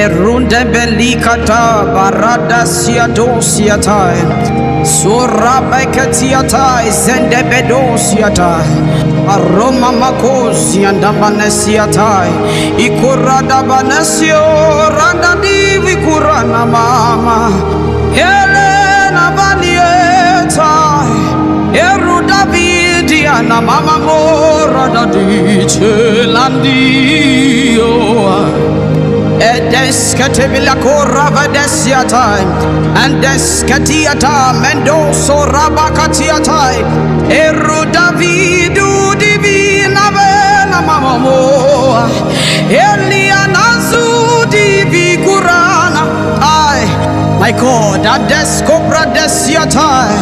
Erunde belikata barada siadosiatai. Surabeketiatai zende bedosiatai. Aroma makosi andabanesiatai. Ikurada banesio randa divi kurana mama. Helena balietai. Eru Davidi ana mama mora da dice. And deskatiata mendoso rabakatiatai eru Davidu divina vela mamamo Elianazu divi kurana ai my God adescopra desiatai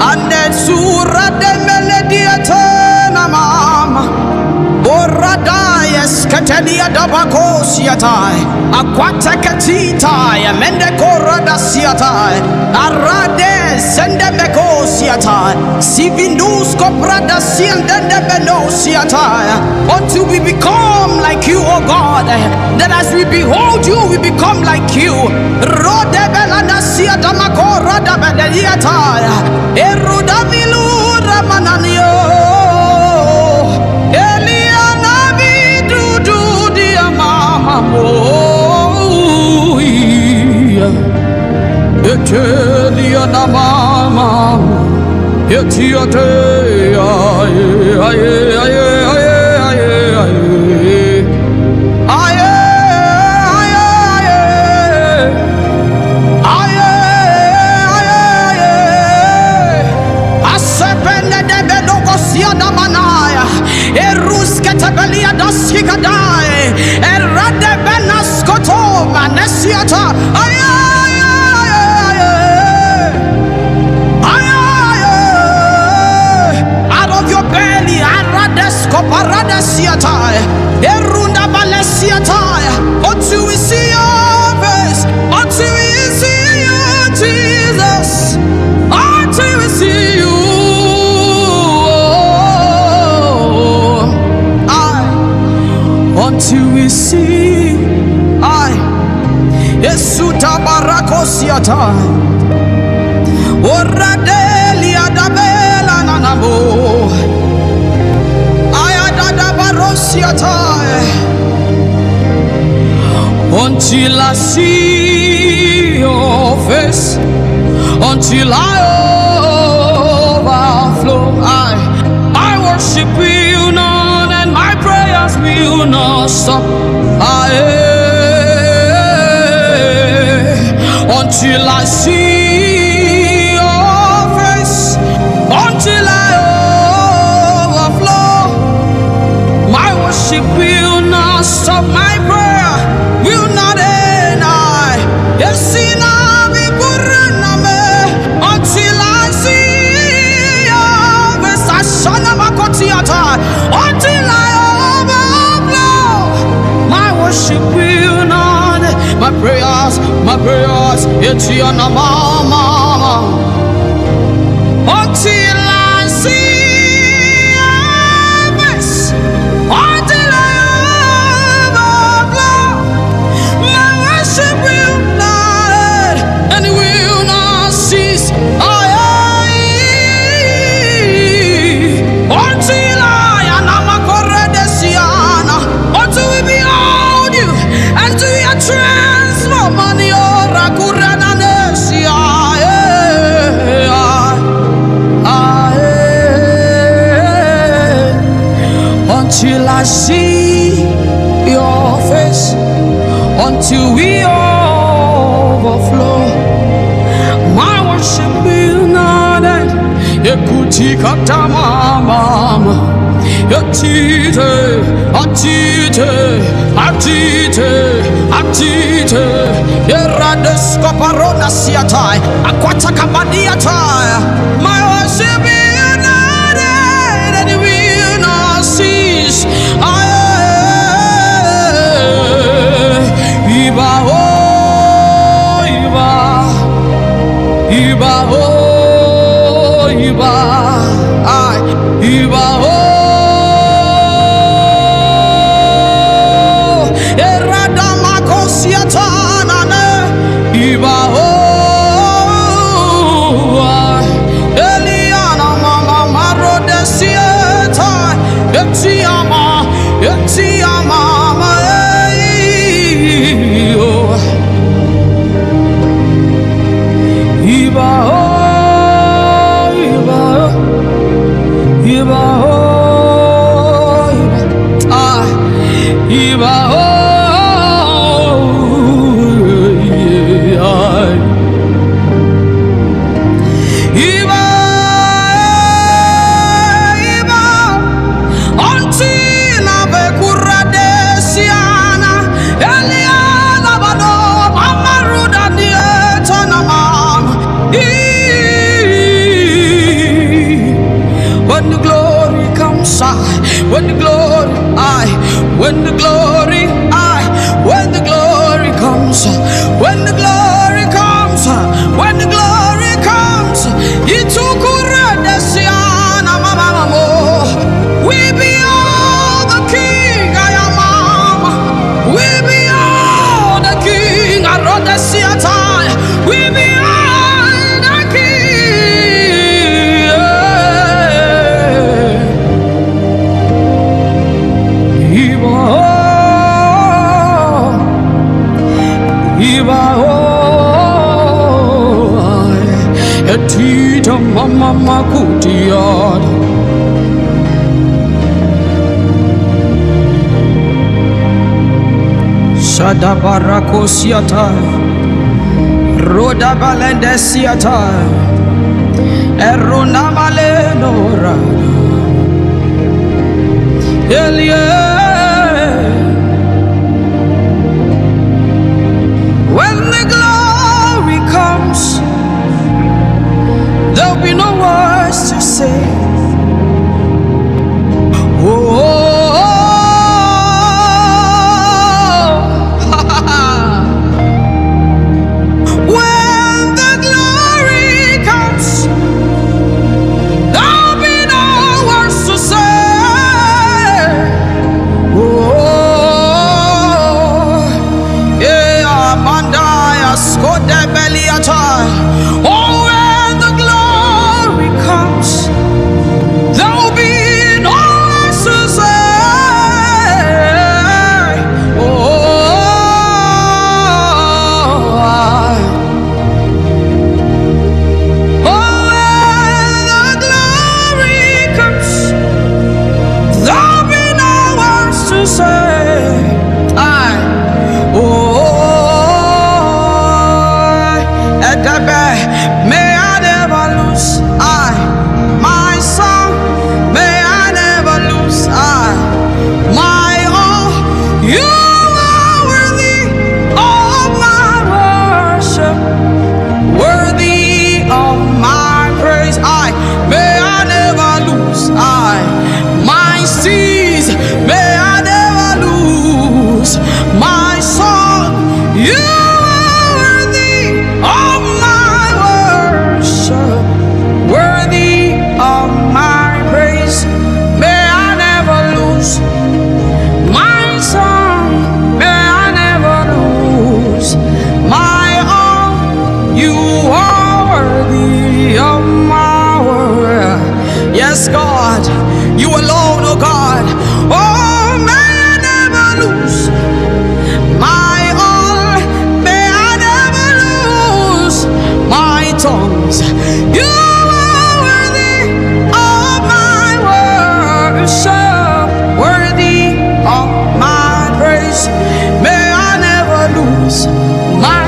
and sura de Skatelia dabako siatai. Akwata katita ya mende siatai. Arade siatai. Sivindus beno siatai. Until we become like you, O God. That as we behold you, we become like you. Rode belada siata makorada Etelia na mama. Etia te aye aye aye aye aye aye. Aye aye aye. Aye aradesko paradesiata. Erunda balesiata. Until we see your face. Until we see you, Jesus. Until we see you. I, until we see I Yesuta barako siata Oradelia Until I see your face Until I overflow I, I worship you not and my prayers will not stop worship will not stop. My prayer will not end. I yes, until I see until I overflow. My worship will not. My prayers, my prayers. It's your mama Until I see your face, until we overflow, my worship will not end. Ekutika tamama, atite, atite, atite, atite. Eradesko parona siatai, akwata kabadiatai. My worship Shada barakosiata. Roda balendesiata. Erunamale malenora. Eliel.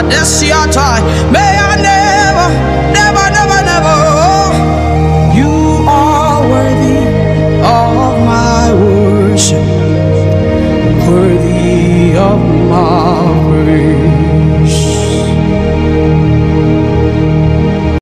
Adesiata. May I never, never, never, never. Oh, you are worthy of my worship, worthy of my praise.